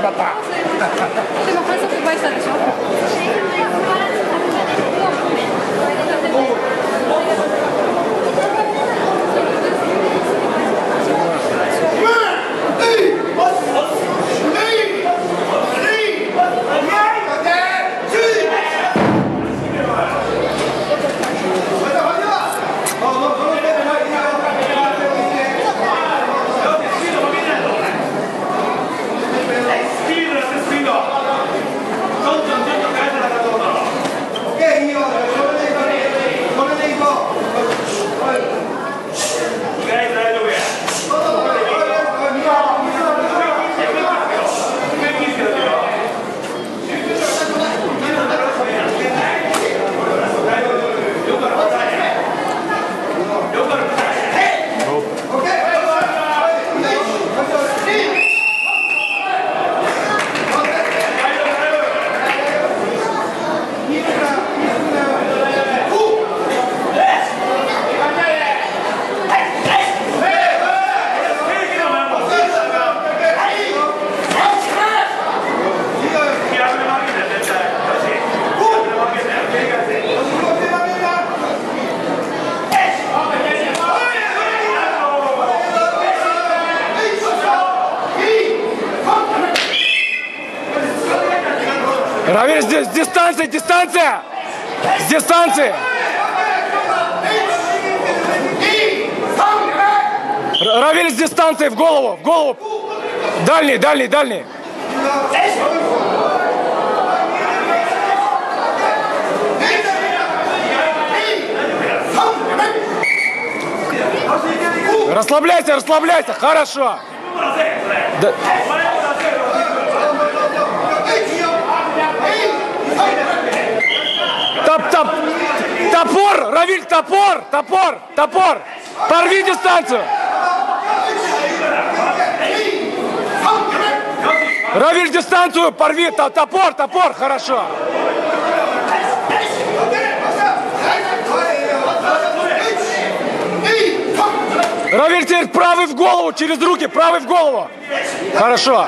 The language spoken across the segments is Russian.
頑張った。でも反則奪いしたでしょ。Равиль, здесь дистанция, дистанция! С дистанции! Равиль с дистанции в голову, в голову! Дальний, дальний, дальний! Расслабляйся, расслабляйся, хорошо! Да- Топ, топ, топор, Равиль, топор, топор, топор. Порви дистанцию. Равиль, дистанцию, порви, то- топор, топор, хорошо. Равиль, теперь правый в голову, через руки, правый в голову. Хорошо.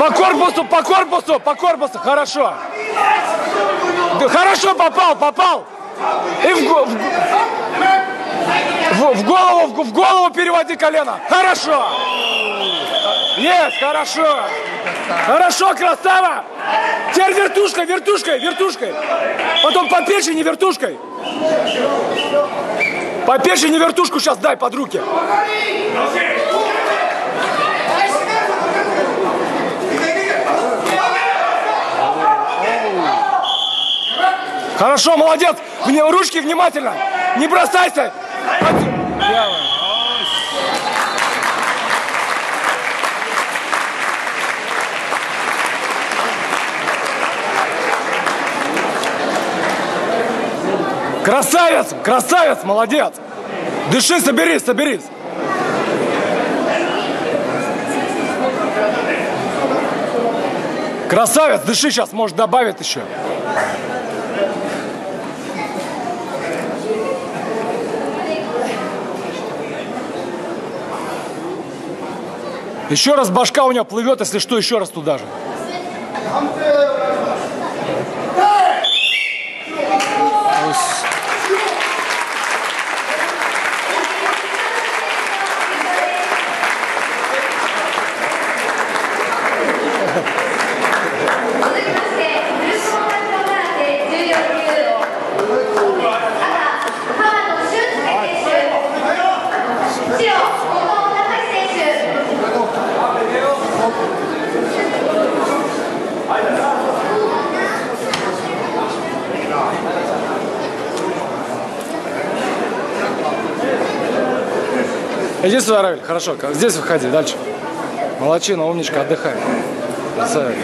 По корпусу, по корпусу, по корпусу, хорошо. Да, Хорошо попал, попал. И в, в- в голову, в, в голову переводи колено. Хорошо. Есть, хорошо. Хорошо, красава. Теперь вертушкой, вертушкой, вертушкой. Потом по печени вертушкой. По печени вертушку сейчас дай под руки. Хорошо, молодец. Вне- Ручки внимательно. Не бросайся. Красавец, красавец, молодец. Дыши, соберись, соберись. Красавец, дыши сейчас, может добавить еще. Еще раз башка у него плывет, если что, еще раз туда же. Иди сюда, Равиль, хорошо, здесь выходи, дальше. Молодчина, умничка, отдыхай. Красавец.